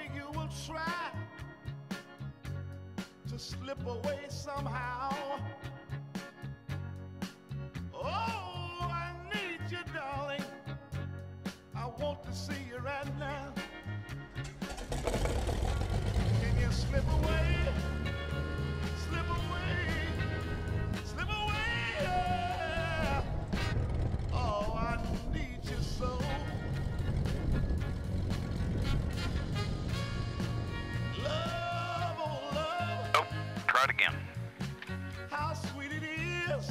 Me you will try to slip away somehow. Oh, I need you, darling. I want to see you right now. Try it again. how sweet it is.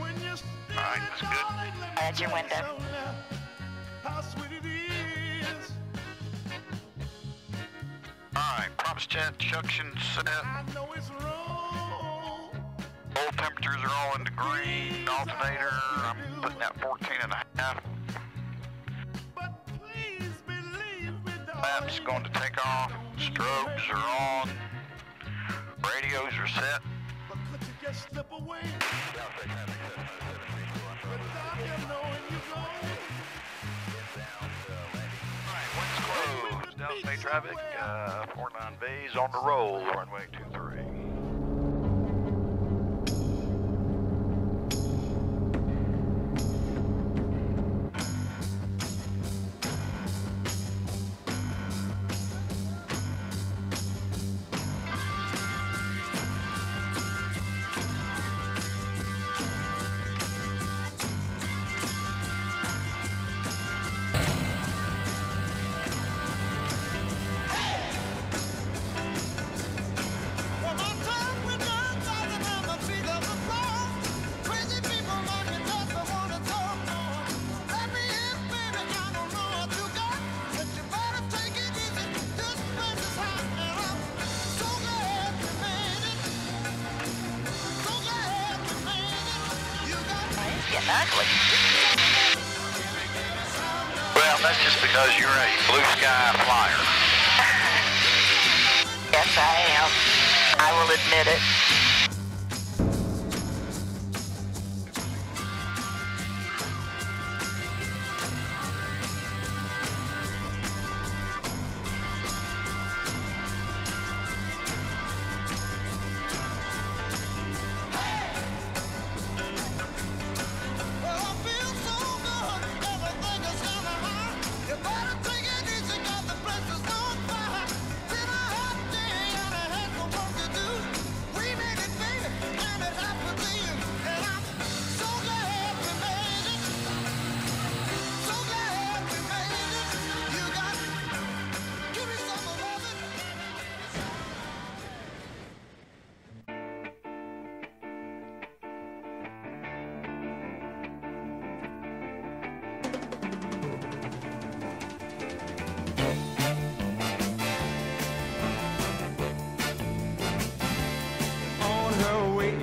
When you stand All right, that's good. darling, let your window. How sweet it is. All right. Props chat, suction set. I know it's wrong. Temperatures are all in the green. Alternator, I'm putting at 14 and a half. But please believe me, Laps going to take off. Strobes are on. Radios are set. But could you just slip away? Without him knowing you go. Alright, winds closed. Downstate traffic, uh, 49 Bays on the roll, runway 23. Ugly. Well, that's just because you're a blue sky flyer. Yes, I am. I will admit it.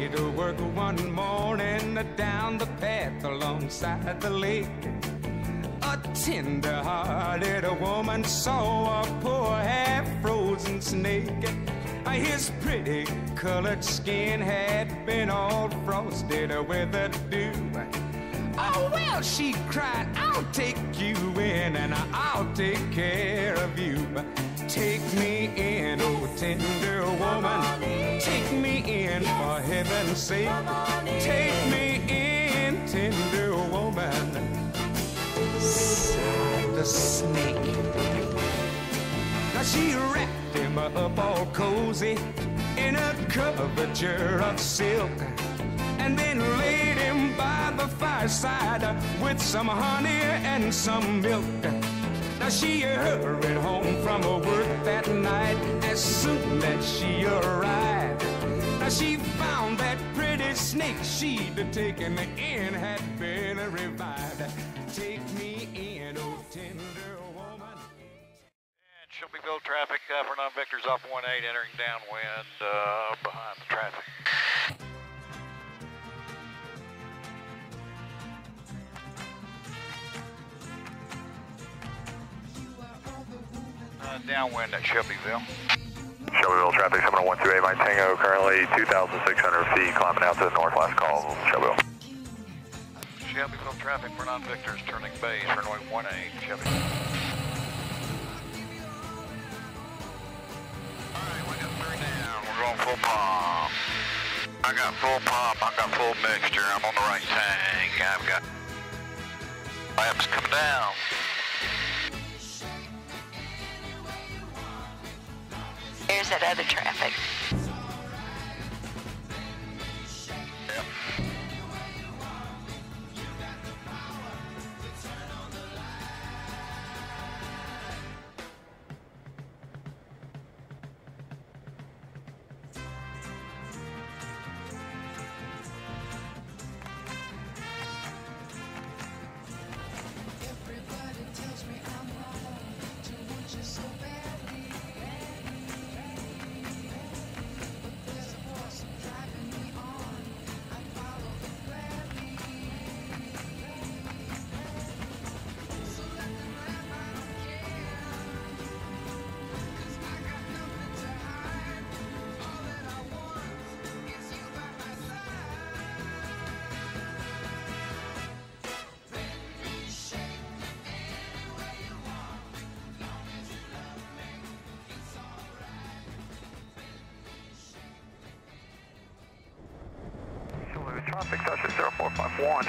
To work one morning down the path alongside the lake. A tender-hearted woman saw a poor half-frozen snake. His pretty colored skin had been all frosted with the dew. Oh, well, she cried, I'll take you in and I'll take care of you. Take me in, for heaven's sake. Take me in, tender woman. Sighed the snake. Now she wrapped him up all cozy in a coverture of silk and then laid him by the fireside with some honey and some milk. Now she hurried home from her work that night as soon as she arrived. she'd taken in had been revived. Take me in, oh tender woman. And Shelbyville traffic, uh, for non Victor's off 18, entering downwind uh, behind the traffic. Uh, downwind at Shelbyville. Shelbyville traffic 70128 Mike Tango, currently 2,600 feet, climbing out to the north, last call, Shelbyville. Shelbyville traffic, we're non Victor's turning base, runway 18, Shelbyville. Alright, we got three down, we're going full pump. I got full pump, I got full mixture, I'm on the right tank, I've got laps coming down. That other traffic. Shelbyville traffic, touches 0451,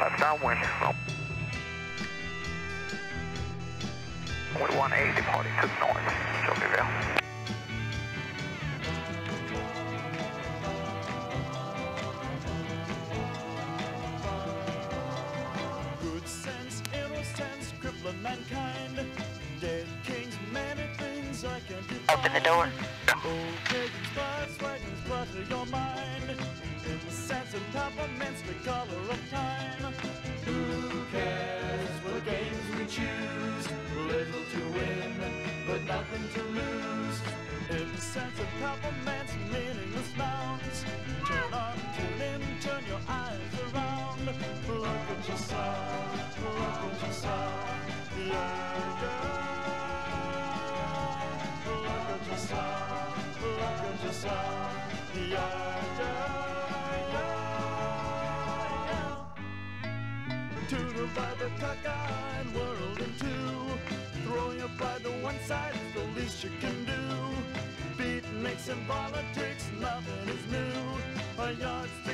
left downwind. Runway 18, departing to the north, Shelbyville. Good sense, innocence, crippling mankind. Dead kings, many things I can do. Open the door. Your mind. In the color of time. Who cares what games we choose? Little to win, but nothing to lose. The sense of peppermints, meaningless nouns. Turn on, tune in, turn your eyes around. Look at yourself, look at yourself. Yeah. Yeah, yeah, divide the cockeyed world in two. Throw your pride to one side, it's the least you can do. Beatniks and politics, nothing is new. A yardstick.